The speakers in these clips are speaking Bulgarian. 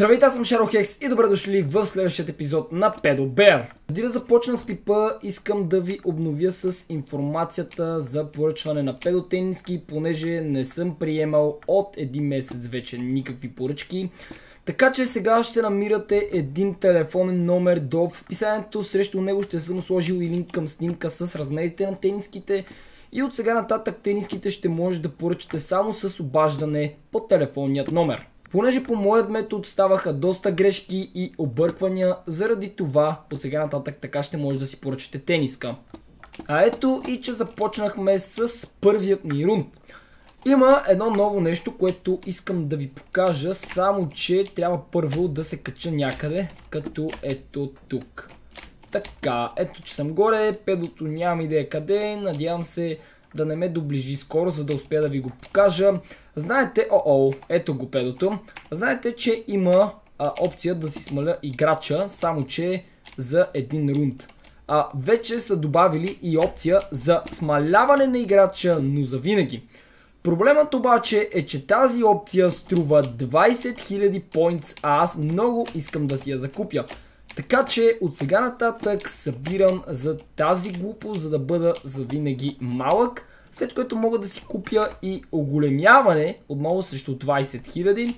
Здравейте, аз съм Шарохекс и добре дошли в следващия епизод на Bear. Преди да започна с клипа, искам да ви обновя с информацията за поръчване на педотениски, понеже не съм приемал от един месец вече никакви поръчки. Така че сега ще намирате един телефонен номер до в описанието. Срещу него ще съм сложил и линк към снимка с размерите на тениските. И от сега нататък тениските ще може да поръчате само с обаждане по телефонният номер. Понеже по моят метод ставаха доста грешки и обърквания, заради това от сега нататък така ще може да си поръчате тениска. А ето и че започнахме с първият ни рунд. Има едно ново нещо, което искам да ви покажа, само че трябва първо да се кача някъде, като ето тук. Така, ето че съм горе, педото нямам идея къде, надявам се да не ме доближи скоро, за да успея да ви го покажа. Знаете, о-о, ето го педото. Знаете, че има опция да си смаля играча, само че за един рунд. Вече са добавили и опция за смаляване на играча, но за винаги. Проблемът обаче е, че тази опция струва 20 000 points, а аз много искам да си я закупя. Така че от сега нататък събирам за тази глупост, за да бъда завинаги малък, след което мога да си купя и оголемяване отново срещу 20 000,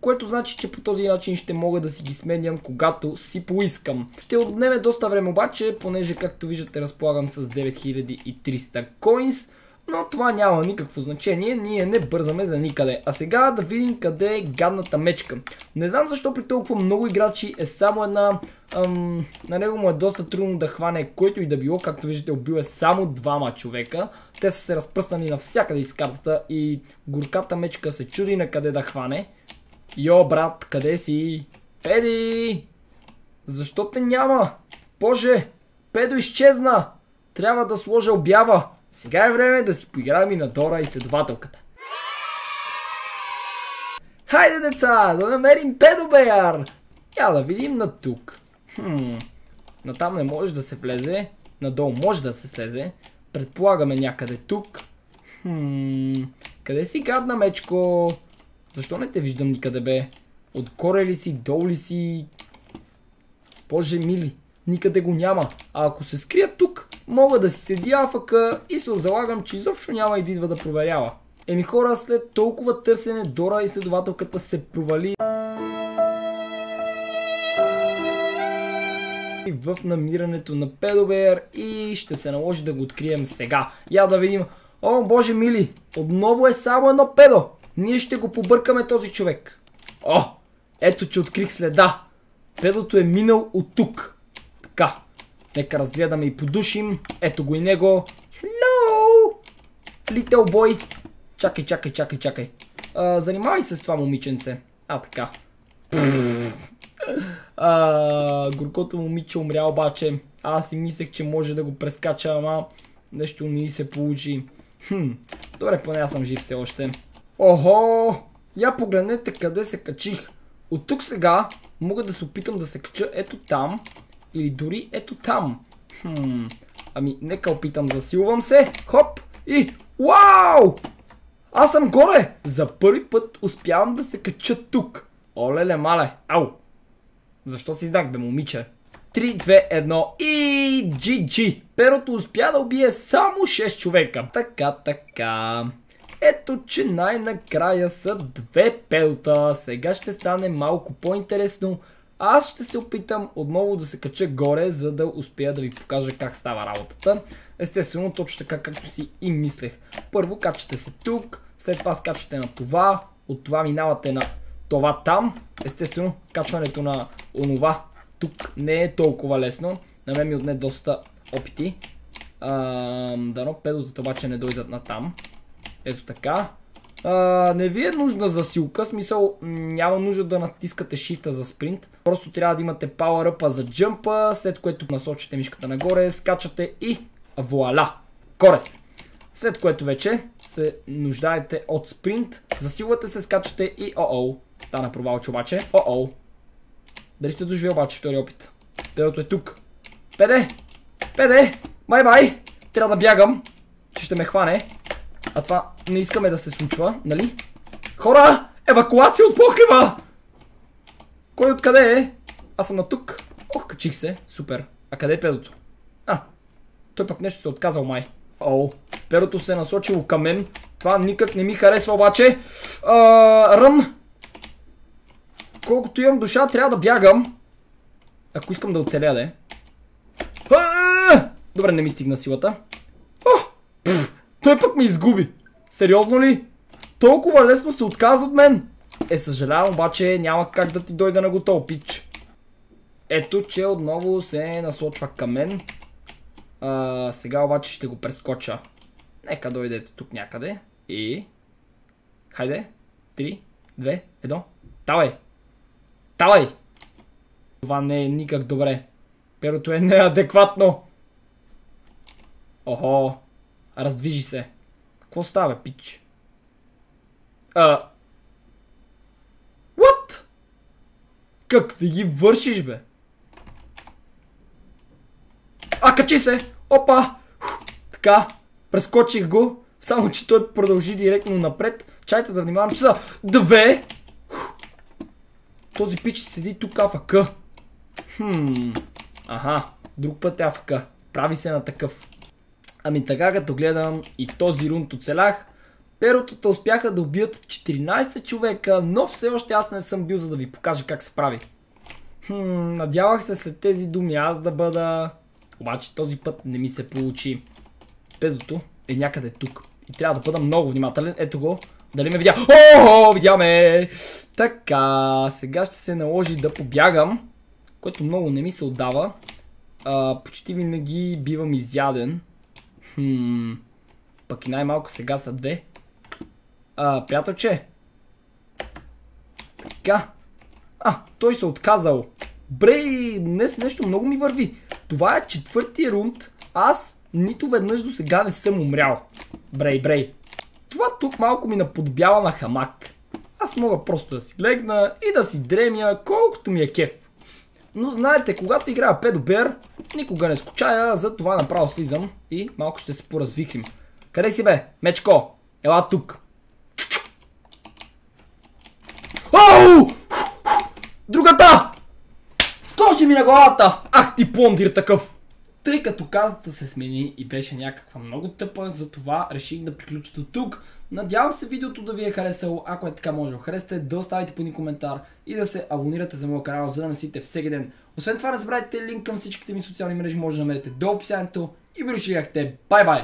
което значи, че по този начин ще мога да си ги сменям, когато си поискам. Ще отнеме доста време обаче, понеже както виждате разполагам с 9300 коинс, но това няма никакво значение, ние не бързаме за никъде. А сега да видим къде е гадната мечка. Не знам защо при толкова много играчи е само една... Ам, на него му е доста трудно да хване който и да било. Както виждате, убил е само двама човека. Те са се разпръснали навсякъде из картата и горката мечка се чуди на къде да хване. Йо, брат, къде си? Педи! Защо те няма? Боже! Педо изчезна! Трябва да сложа обява! Сега е време да си поиграем и на Дора изследователката. Хайде деца, да намерим педобеяр! Я да видим на тук. Хм, натам не може да се влезе. Надолу може да се слезе. Предполагаме някъде тук. Хм, къде си гадна мечко? Защо не те виждам никъде бе? Отгоре ли си, долу ли си? Боже мили, никъде го няма. А ако се скрия тук, мога да си седи афъка и се залагам, че изобщо няма и да идва да проверява. Еми хора, след толкова търсене, Дора изследователката се провали в намирането на Педобеер и ще се наложи да го открием сега. Я да видим. О, боже мили, отново е само едно педо. Ние ще го побъркаме този човек. О, ето че открих следа. Педото е минал от тук. Така. Нека разгледаме и подушим. Ето го и него. Hello! Little boy. Чакай, чакай, чакай, чакай. А, занимавай се с това момиченце. А, така. горкото момиче умря обаче. Аз си мислех, че може да го прескача, ама нещо не се получи. Хм, добре, поне аз съм жив все още. Охо! Я погледнете къде се качих. От тук сега мога да се опитам да се кача ето там. Или дори ето там. Хм. Ами, нека опитам. Засилвам се. Хоп! И... Вау! Аз съм горе! За първи път успявам да се кача тук. Олеле, мале. Ау! Защо си знак, бе, момиче? 3, 2, 1 и GG. Перото успя да убие само 6 човека. Така, така. Ето, че най-накрая са две пелта. Сега ще стане малко по-интересно. Аз ще се опитам отново да се кача горе, за да успея да ви покажа как става работата. Естествено, точно така както си и мислех. Първо качате се тук, след това скачате на това, от това минавате на това там. Естествено, качването на онова тук не е толкова лесно. На мен ми отне доста опити. дано педотата обаче не дойдат на там. Ето така. А, не ви е нужна засилка, смисъл няма нужда да натискате шифта за спринт. Просто трябва да имате power up за джъмпа, след което насочите мишката нагоре, скачате и вуаля! Горе сте! След което вече се нуждаете от спринт, засилвате се, скачате и о-о. Стана провалче обаче. О-о. Дали сте доживе обаче втори опит? Педото е тук. Педе! Педе! Бай-бай! Трябва да бягам, че ще ме хване. А това не искаме да се случва, нали? Хора! Евакуация от покрива! Кой откъде е? Аз съм на тук. Ох, качих се. Супер. А къде е педото? А, той пък нещо се отказал май. О, перото се е насочило към мен. Това никак не ми харесва обаче. А, рън. Колкото имам душа, трябва да бягам. Ако искам да оцеля, да е. Добре, не ми стигна силата. Той пък ме изгуби. Сериозно ли? Толкова лесно се отказва от мен. Е, съжалявам, обаче няма как да ти дойда на готов пич. Ето, че отново се насочва към мен. Сега обаче ще го прескоча. Нека дойдете тук някъде. И... Хайде. 3, 2, 1. Давай! Давай! Това не е никак добре. Перото е неадекватно. Охо. Раздвижи се. Какво става, пич? А... What? Какви ги вършиш, бе? А, качи се! Опа! Така, прескочих го. Само, че той продължи директно напред. Чайте да внимавам, че са две. Този пич седи тук АФК. Хм. Аха, друг път е АФК. Прави се на такъв. Ами така като гледам и този рунд оцелях, перотата успяха да убият 14 човека, но все още аз не съм бил за да ви покажа как се прави. Хм, надявах се след тези думи аз да бъда... Обаче този път не ми се получи. Педото е някъде тук. И трябва да бъда много внимателен. Ето го. Дали ме видя? О, видя ме! Така, сега ще се наложи да побягам. Което много не ми се отдава. А, почти винаги бивам изяден. Хм. Пък и най-малко сега са две. А, приятелче. Така. А, той се отказал. Брей, днес нещо много ми върви. Това е четвъртия рунд. Аз нито веднъж до сега не съм умрял. Брей, брей. Това тук малко ми наподобява на хамак. Аз мога просто да си легна и да си дремя колкото ми е кеф. Но знаете, когато играя педобер, никога не скучая, затова направо слизам и малко ще се поразвихрим. Къде си бе? Мечко! Ела тук! Оу! Другата! Скочи ми на главата! Ах ти пондир такъв! Тъй като картата се смени и беше някаква много тъпа, затова реших да приключа до тук. Надявам се видеото да ви е харесало. Ако е така, може харесате, да оставите по един коментар и да се абонирате за моя канал, за да не всеки ден. Освен това, не забравяйте линк към всичките ми социални мрежи, може да намерите долу в описанието. И ви бай бай!